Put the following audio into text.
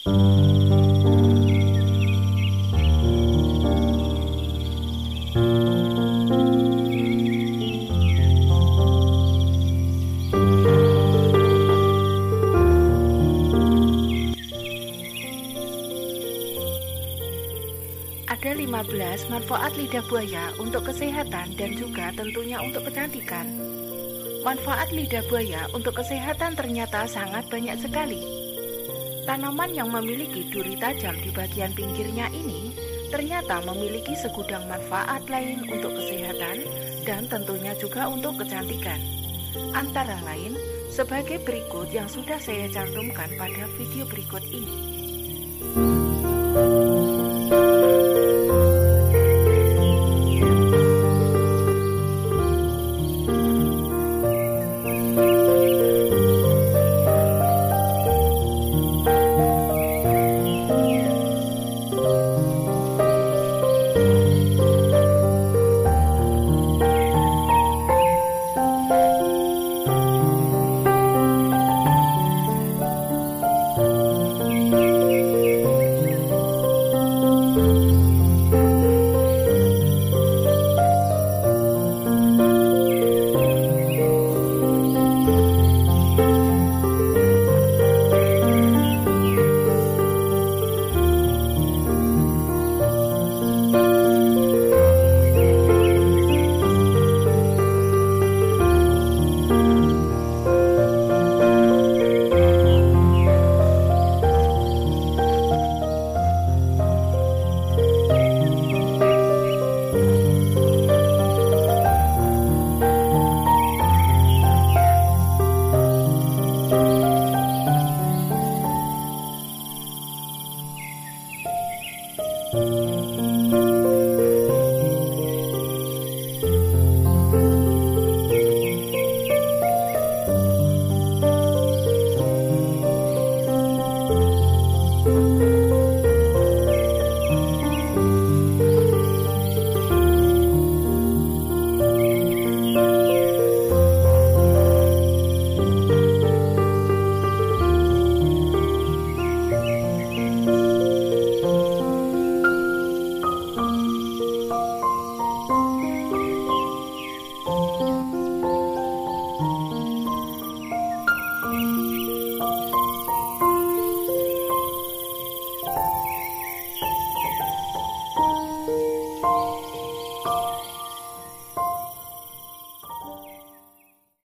Ada 15 manfaat lidah buaya untuk kesehatan dan juga tentunya untuk kecantikan. Manfaat lidah buaya untuk kesehatan ternyata sangat banyak sekali. Tanaman yang memiliki duri tajam di bagian pinggirnya ini ternyata memiliki segudang manfaat lain untuk kesehatan dan tentunya juga untuk kecantikan. Antara lain, sebagai berikut yang sudah saya cantumkan pada video berikut ini. Música